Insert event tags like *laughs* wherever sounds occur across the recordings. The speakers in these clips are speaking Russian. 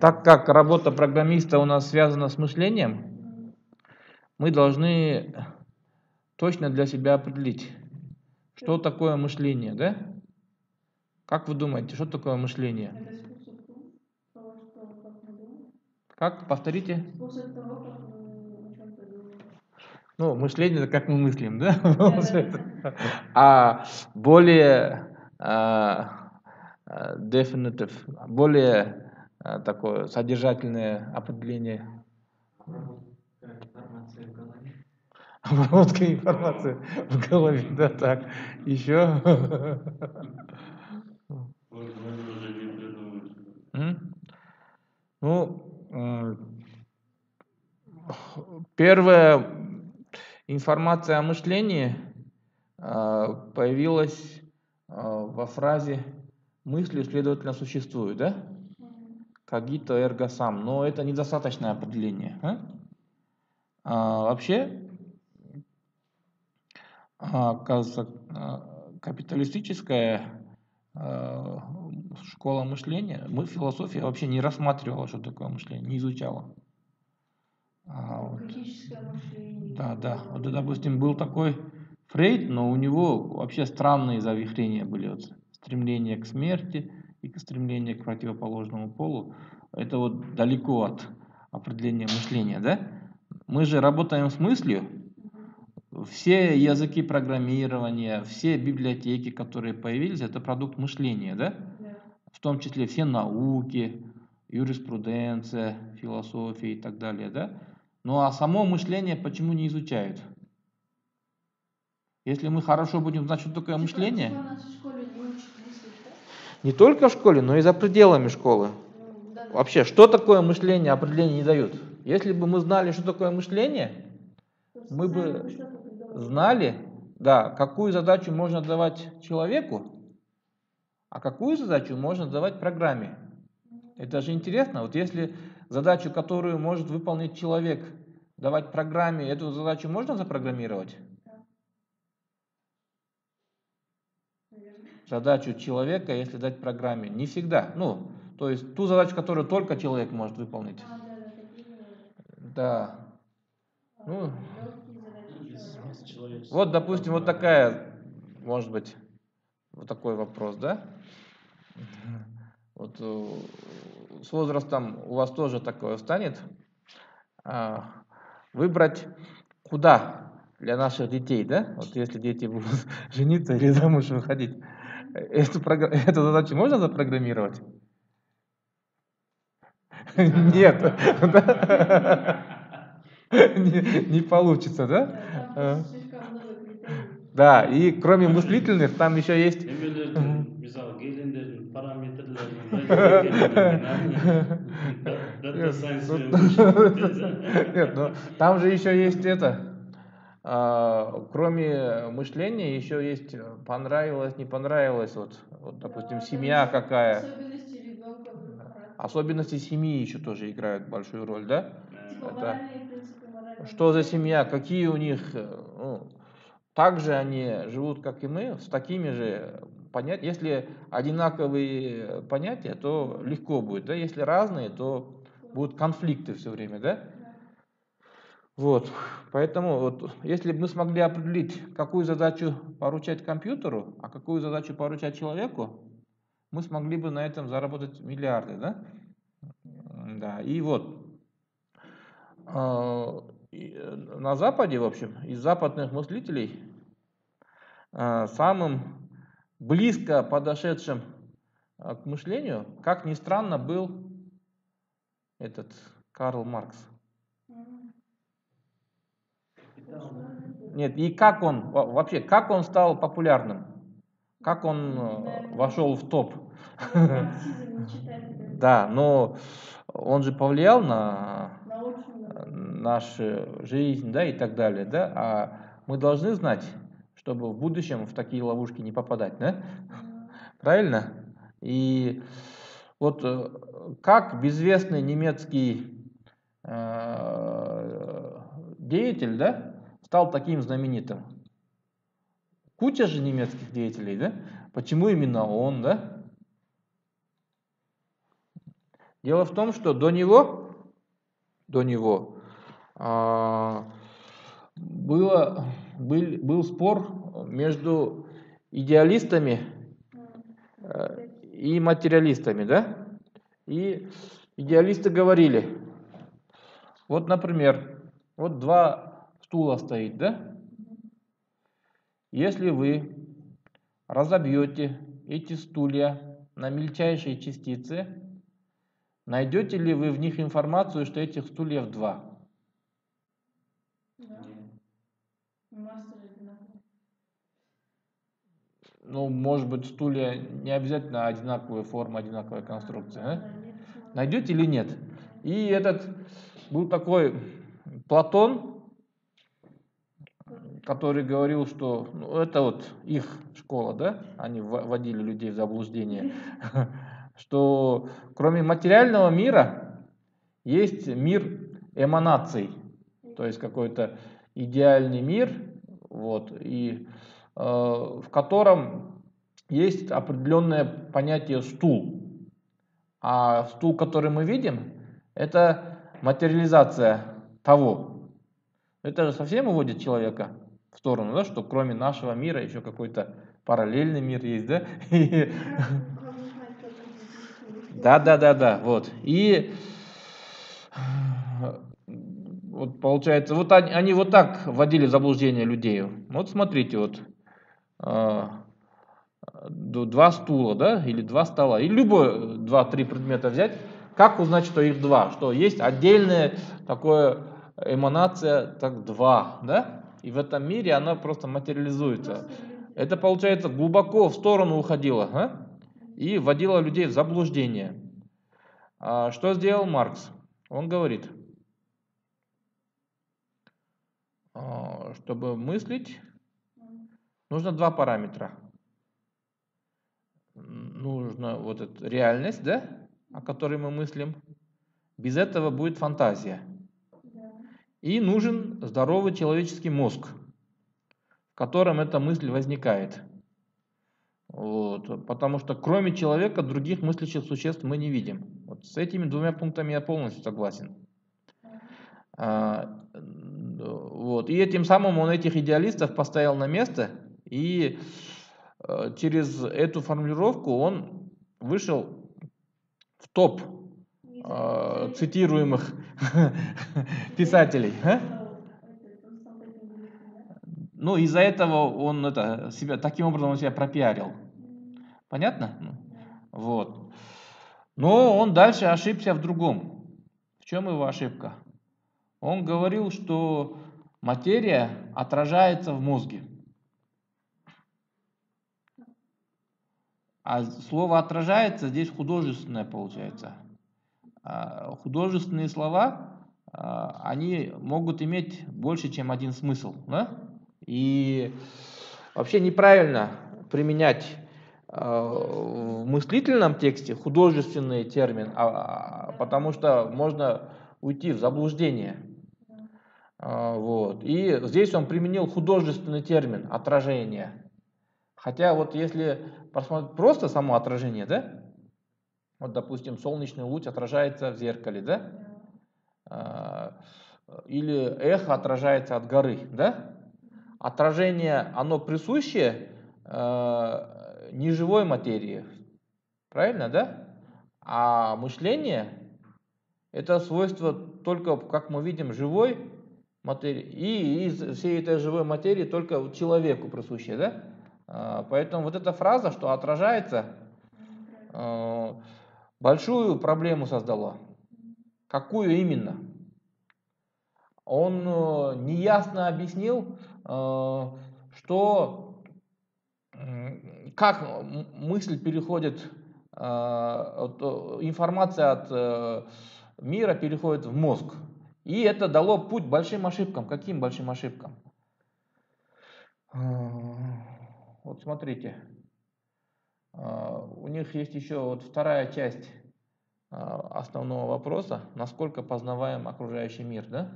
так как работа программиста у нас связана с мышлением, мы должны точно для себя определить, что такое мышление, да? Как вы думаете, что такое мышление? Как? Повторите. Ну, мышление это как мы мыслим, да? А более а, а, definitive, более такое содержательное определение Информация в голове. обработка информации в голове, да, так. Еще. Ну, м, первая информация о мышлении а, появилась во фразе «мысли, следовательно, существуют», да? Когито эрго сам. Но это недостаточное определение. а? А, вообще, а, оказывается, а, капиталистическая а, школа мышления, мы философия вообще не рассматривала, что такое мышление, не изучала. А, вот. Мышление. Да, да. Вот, допустим, был такой Фрейд, но у него вообще странные завихрения были. Вот, стремление к смерти к стремление к противоположному полу. Это вот далеко от определения мышления, да? Мы же работаем с мыслью. Все языки программирования, все библиотеки, которые появились, это продукт мышления, да? В том числе все науки, юриспруденция, философия и так далее, да? Ну а само мышление почему не изучают? Если мы хорошо будем знать, что такое мышление, Типа нас в школе не учат мыслить, да? Не только в школе, но и за пределами школы. Вообще, что такое мышление, определение не дают. Если бы мы знали, что такое мышление, мы бы знали, да, какую задачу можно давать человеку, а какую задачу можно давать программе. Это же интересно. Вот если задачу, которую может выполнить человек, давать программе, эту задачу можно запрограммировать? Задачу человека, если дать программе, не всегда. Ну, то есть ту задачу, которую только человек может выполнить. А, да. Ну, Вот, допустим, вот такая, может быть, вот такой вопрос, да? Вот э, с возрастом у вас тоже такое станет. А, Выбрать куда для наших детей, да? Вот если дети будут *laughs* жениться или замуж выходить, эту, програ- эту задачу можно запрограммировать? Нет. Да? Не не получится, да? Да, А. Там просто слишком много критериев. Да, и кроме мыслительных, там еще есть... Немелердің мысалы гелендердің параметрлерін дата сайенс Нет, ну там же еще есть это. а, Кроме мышления, еще есть э, понравилось, не понравилось, вот, вот допустим, Да, семья какая. Особенности ребенка. Особенности семьи еще тоже играют большую роль, да? Типа это- принципы, Что за семья, какие у них, э, ну, так же они живут, как и мы, с такими же понятиями. Если одинаковые понятия, то легко будет, да? Если разные, то будут конфликты все время, да? Вот, поэтому вот, если бы мы смогли определить, какую задачу поручать компьютеру, а какую задачу поручать человеку, мы смогли бы на этом заработать миллиарды, да? Да, и вот, а, э, на Западе, в общем, из западных мыслителей а, самым близко подошедшим а, к мышлению, как ни странно, был этот Карл Маркс. Нет, и как он, во- вообще, как он стал популярным? Как он э, вошел в топ? Да, но он же повлиял на нашу жизнь, да, и так далее, да, а мы должны знать, чтобы в будущем в такие ловушки не попадать, да? Правильно? И вот э, как безвестный немецкий э, деятель, да, стал таким знаменитым? Куча же немецких деятелей, да? Почему именно он, да? Дело в том, что до него, до него а, было, был, был спор между идеалистами э, и материалистами, да? И идеалисты говорили, вот, например, вот два стула стоит, да? Если вы разобьете эти стулья на мельчайшие частицы, найдете ли вы в них информацию, что этих стульев два? Да. Одинаковая. Ну, может быть, стулья не обязательно одинаковой формы, одинаковой конструкции. Да, а? Найдете или нет? И этот был такой Платон, который говорил, что ну, это вот их школа, да, они вводили людей в заблуждение, *laughs* что кроме материального мира есть мир эманаций, то есть какой-то идеальный мир, вот, и э, в котором есть определенное понятие стул. А стул, который мы видим, это материализация того. Это же совсем уводит человека в сторону, да, что кроме нашего мира еще какой-то параллельный мир есть, да? И- да, да, да, да, вот. И вот получается, вот они, они вот так вводили в заблуждение людей. Вот смотрите, вот д- два стула, да, или два стола, или любое два-три предмета взять, как узнать, что их два, что есть отдельная такое эманация, так два, да, и в этом мире она просто материализуется. Это, получается, глубоко в сторону уходило а? и вводило людей в заблуждение. А что сделал Маркс? Он говорит, а, чтобы мыслить, нужно два параметра. М, Нужно вот эта реальность, да, о которой мы мыслим. Без этого будет фантазия. И нужен здоровый человеческий мозг, в котором эта мысль возникает. Вот, потому что кроме человека других мыслящих существ мы не видим. Вот с этими двумя пунктами я полностью согласен. А, вот, и этим самым он этих идеалистов поставил на место, и э, через эту формулировку он вышел в топ э, цитируемых *laughs* писателей. а? Ну, из-за этого он это, себя, таким образом он себя пропиарил. Понятно? Ну. Вот. Но он дальше ошибся в другом. В чем его ошибка? Он говорил, что материя отражается в мозге. А слово отражается здесь художественное получается. А художественные слова, а, они могут иметь больше, чем один смысл. Да? И вообще неправильно применять а, в мыслительном тексте художественный термин, потому что можно уйти в заблуждение. Вот. И здесь он применил художественный термин отражение. Хотя вот если посмотреть просто само отражение, да? Вот, допустим, солнечный луч отражается в зеркале, да? А, Или эхо отражается от горы, да? Отражение, оно присуще э, неживой материи, правильно, да? А мышление – это свойство только, как мы видим, живой материи. И из всей этой живой материи только человеку присущее, да? А, Поэтому вот эта фраза, что отражается, э, большую проблему создала. Какую именно? Он э, неясно объяснил, э, что как мысль переходит, э, информация от мира переходит в мозг. И это дало путь большим ошибкам. Каким большим ошибкам? Э, Вот смотрите, у них есть еще вот вторая часть э, основного вопроса, насколько познаваем окружающий мир, да?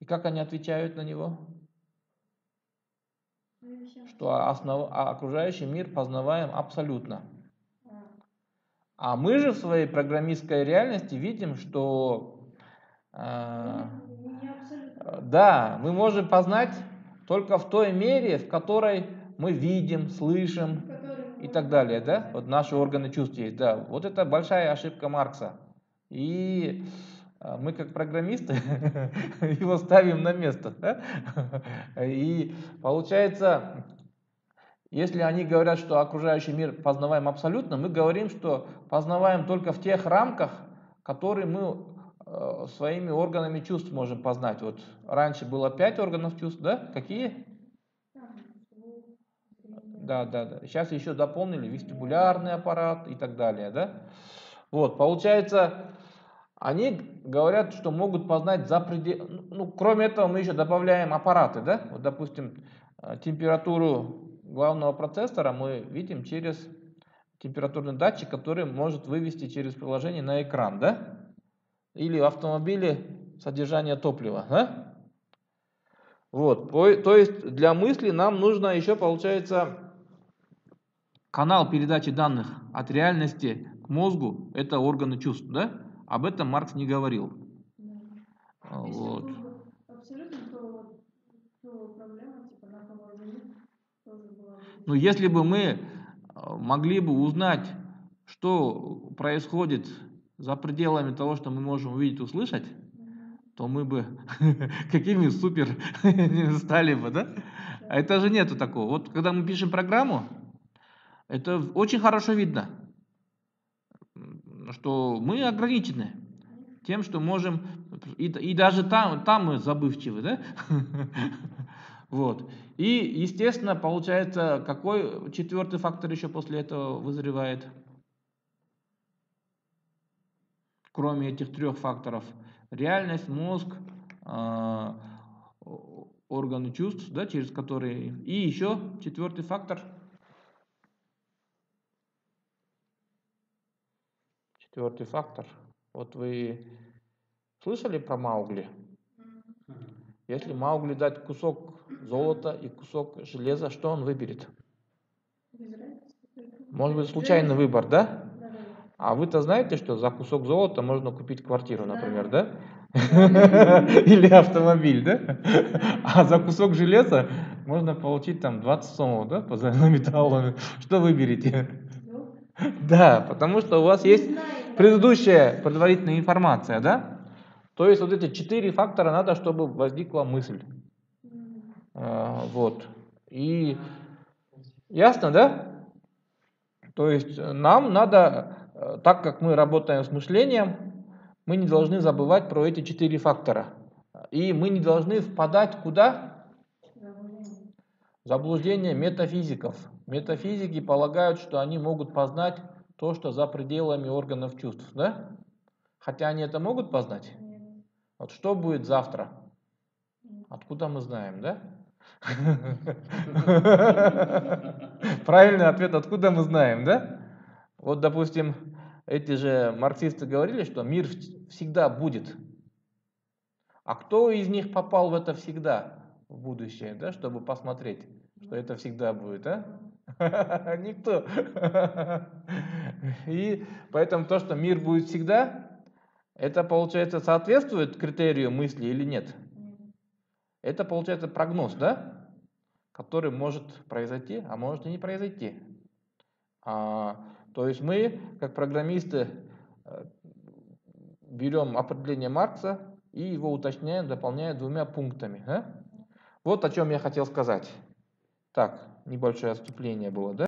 И как они отвечают на него? Ну. Что основ- а окружающий мир познаваем абсолютно. А, А мы же в своей программистской реальности видим, что э, да, мы можем познать только в той мере, в которой мы видим, слышим и так далее, да? Вот наши органы чувств есть, да. Вот это большая ошибка Маркса. И а, мы как программисты *laughs* его ставим на место. да? И получается, если они говорят, что окружающий мир познаваем абсолютно, мы говорим, что познаваем только в тех рамках, которые мы э, своими органами чувств можем познать. Вот раньше было пять органов чувств, да? Какие? Да, да, да. Сейчас еще дополнили вестибулярный аппарат и так далее, да? Вот, получается, они говорят, что могут познать за пределы... Ну, кроме этого, мы еще добавляем аппараты, да? Вот, допустим, э, температуру главного процессора мы видим через температурный датчик, который может вывести через приложение на экран, да? Или в автомобиле содержание топлива, да? Вот, то есть для мысли нам нужно еще, получается, канал передачи данных от реальности к мозгу, это органы чувств, да? Об этом Маркс не говорил. Да. А, Вот. типа. Ну, если бы мы э, могли бы узнать, что происходит за пределами того, что мы можем увидеть, услышать, то мы бы *laughs* какими супер *laughs* стали бы, да? А это же нету такого. Вот когда мы пишем программу, это очень хорошо видно, что мы ограничены тем, что можем, и, и даже там, там мы забывчивы, да? *laughs* Вот. И, естественно, получается, какой четвертый фактор еще после этого вызревает? Кроме этих трех факторов. Реальность, мозг, а, органы чувств, да, через которые... И еще четвертый фактор. Четвертый фактор. Вот вы слышали про Маугли? Если Маугли дать кусок золота и кусок железа, что он выберет? Может быть, случайный выбор, да? А вы-то знаете, что за кусок золота можно купить квартиру, например, да? Или автомобиль, да? А за кусок железа можно получить там 20 сомов, да, по за металлами. Что выберете? Ну, Да, потому что у вас есть. Предыдущая предварительная информация, да? То есть вот эти четыре фактора надо, чтобы возникла мысль. А, Вот. И ясно, да? То есть нам надо, так как мы работаем с мышлением, мы не должны забывать про эти четыре фактора. И мы не должны впадать куда? Заблуждение метафизиков. Метафизики полагают, что они могут познать то, что за пределами органов чувств, да? Хотя они это могут познать. Вот что будет завтра? Откуда мы знаем, да? *laughs* Правильный ответ, откуда мы знаем, да? Вот, допустим, эти же марксисты говорили, что мир вс- всегда будет. А кто из них попал в это всегда, в будущее, да, чтобы посмотреть, что это всегда будет, а? *laughs* Никто. *laughs* И поэтому то, что мир будет всегда, это, получается, соответствует критерию мысли или нет? Это получается прогноз, да? Который может произойти, а может и не произойти. А, то есть мы, как программисты, э, берем определение Маркса и его уточняем, дополняя двумя пунктами. да? Вот о чем я хотел сказать. Так, небольшое отступление было, да?